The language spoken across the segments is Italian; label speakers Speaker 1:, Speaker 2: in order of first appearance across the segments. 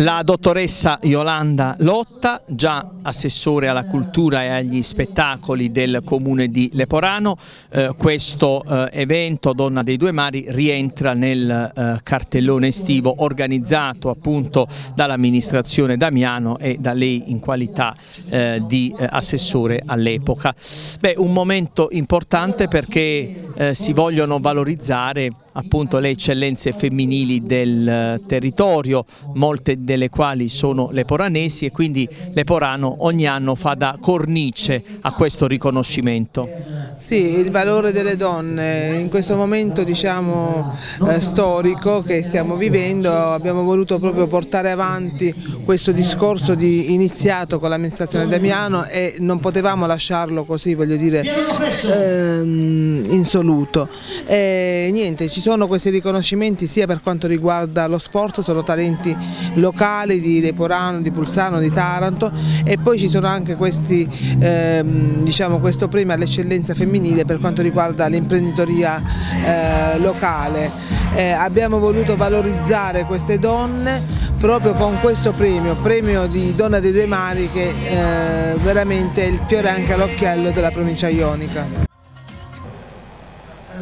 Speaker 1: La dottoressa Yolanda Lotta, già assessore alla cultura e agli spettacoli del comune di Leporano, eh, questo eh, evento Donna dei Due Mari rientra nel eh, cartellone estivo organizzato appunto dall'amministrazione Damiano e da lei in qualità eh, di eh, assessore all'epoca. Un momento importante perché eh, si vogliono valorizzare appunto le eccellenze femminili del eh, territorio, molte delle quali sono leporanesi e quindi Leporano ogni anno fa da cornice a questo riconoscimento.
Speaker 2: Sì, il valore delle donne in questo momento diciamo, eh, storico che stiamo vivendo abbiamo voluto proprio portare avanti questo discorso di, iniziato con l'amministrazione Damiano e non potevamo lasciarlo così voglio dire ehm, insoluto. E, niente, ci sono questi riconoscimenti sia per quanto riguarda lo sport, sono talenti locali di Leporano, di Pulsano, di Taranto e poi ci sono anche questi, ehm, diciamo, questo premio all'eccellenza femminile per quanto riguarda l'imprenditoria eh, locale. Eh, abbiamo voluto valorizzare queste donne proprio con questo premio, premio di Donna dei Due Mari che eh, veramente è il fiore anche all'occhiello della provincia ionica.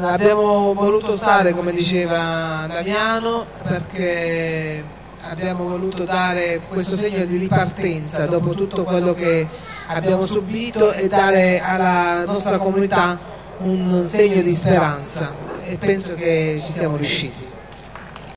Speaker 2: Abbiamo voluto usare, come diceva Damiano, perché abbiamo voluto dare questo segno di ripartenza dopo tutto quello che abbiamo subito e dare alla nostra comunità un segno di speranza e penso che ci siamo riusciti.